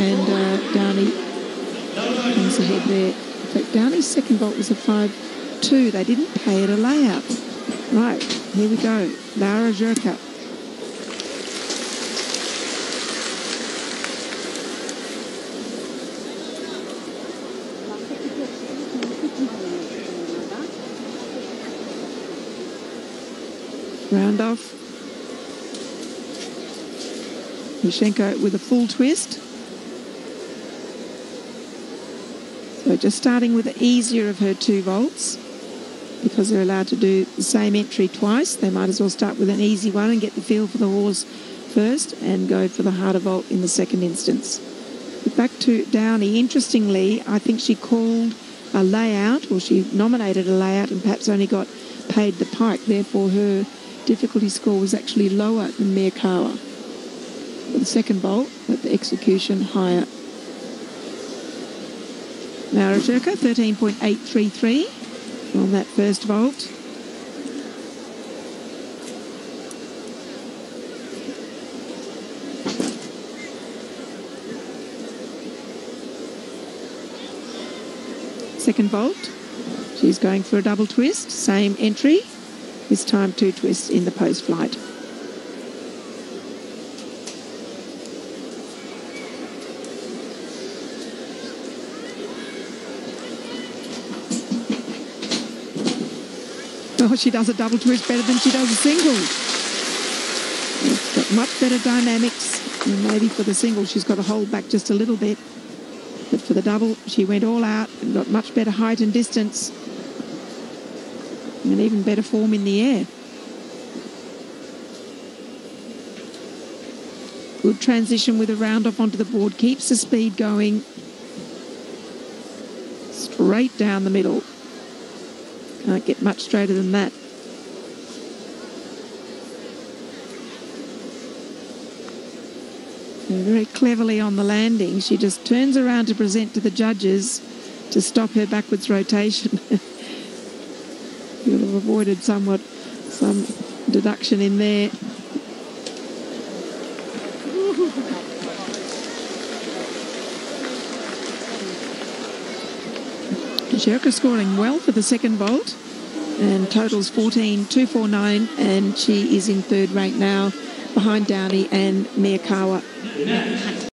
and uh, Downie comes ahead there. Fact, Downie's second vault was a 5-2. They didn't pay it a layout. Right, here we go. Laura Jurca. Round off. Yurchenko with a full twist. So just starting with the easier of her two vaults because they're allowed to do the same entry twice. They might as well start with an easy one and get the feel for the horse first and go for the harder vault in the second instance. But back to Downie. Interestingly, I think she called a layout or she nominated a layout and perhaps only got paid the pike. Therefore, her difficulty score was actually lower than Miyakawa. The second vault, but the execution higher. Laura Jurca, 13.833 on that first vault. Second vault, she's going for a double twist, same entry, this time two twists in the post flight. Oh, she does a double twist better than she does a single. It's got much better dynamics. And maybe for the single, she's got to hold back just a little bit. But for the double, she went all out and got much better height and distance. And even better form in the air. Good transition with a round off onto the board. Keeps the speed going. Straight down the middle. Can't get much straighter than that. And very cleverly on the landing, she just turns around to present to the judges to stop her backwards rotation. You'll have avoided somewhat some deduction in there. Jurca scoring well for the second vault and totals 14,249 and she is in third rank now behind Downie and Miyakawa.